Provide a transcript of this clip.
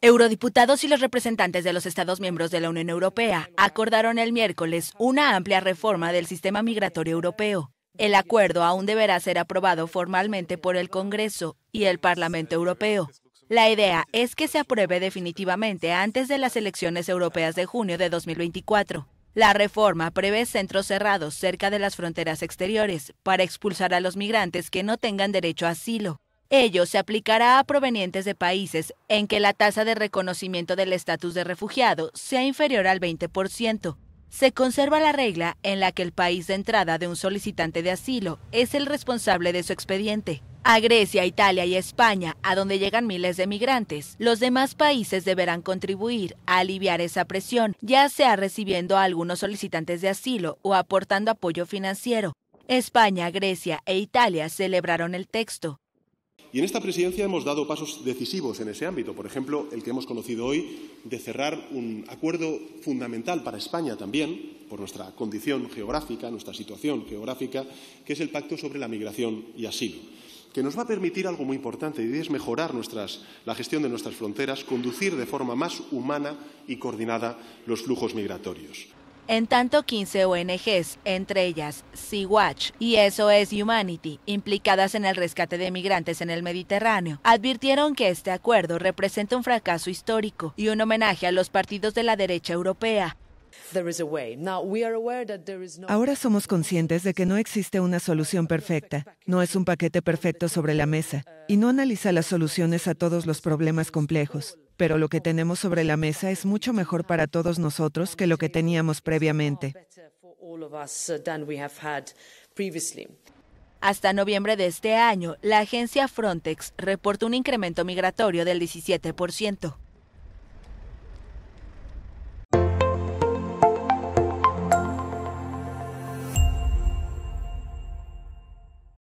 Eurodiputados y los representantes de los Estados miembros de la Unión Europea acordaron el miércoles una amplia reforma del sistema migratorio europeo. El acuerdo aún deberá ser aprobado formalmente por el Congreso y el Parlamento Europeo. La idea es que se apruebe definitivamente antes de las elecciones europeas de junio de 2024. La reforma prevé centros cerrados cerca de las fronteras exteriores para expulsar a los migrantes que no tengan derecho a asilo. Ello se aplicará a provenientes de países en que la tasa de reconocimiento del estatus de refugiado sea inferior al 20%. Se conserva la regla en la que el país de entrada de un solicitante de asilo es el responsable de su expediente. A Grecia, Italia y España, a donde llegan miles de migrantes, los demás países deberán contribuir a aliviar esa presión, ya sea recibiendo a algunos solicitantes de asilo o aportando apoyo financiero. España, Grecia e Italia celebraron el texto. Y en esta presidencia hemos dado pasos decisivos en ese ámbito. Por ejemplo, el que hemos conocido hoy de cerrar un acuerdo fundamental para España también, por nuestra condición geográfica, nuestra situación geográfica, que es el Pacto sobre la Migración y Asilo, que nos va a permitir algo muy importante y es mejorar la gestión de nuestras fronteras, conducir de forma más humana y coordinada los flujos migratorios. En tanto, 15 ONGs, entre ellas Sea-Watch y SOS Humanity, implicadas en el rescate de migrantes en el Mediterráneo, advirtieron que este acuerdo representa un fracaso histórico y un homenaje a los partidos de la derecha europea, Ahora somos conscientes de que no existe una solución perfecta, no es un paquete perfecto sobre la mesa, y no analiza las soluciones a todos los problemas complejos pero lo que tenemos sobre la mesa es mucho mejor para todos nosotros que lo que teníamos previamente. Hasta noviembre de este año, la agencia Frontex reportó un incremento migratorio del 17%.